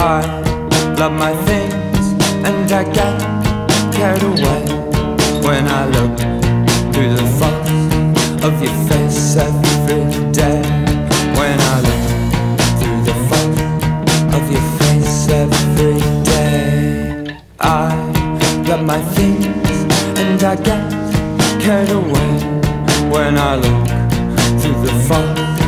I love my things and I get carried away when I look through the fog of your face every day. When I look through the fog of your face every day, I love my things and I get carried away when I look through the fog.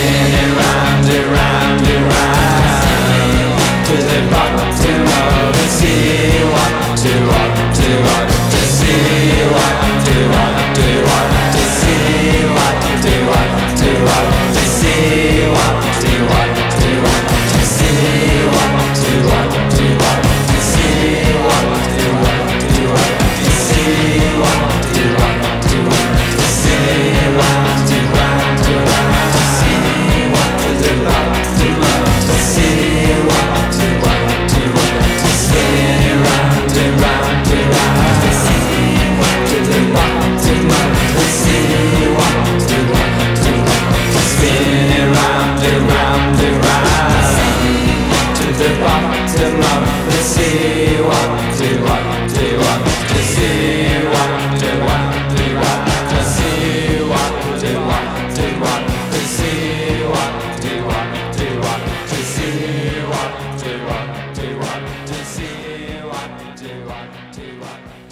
see you up, do up, do up.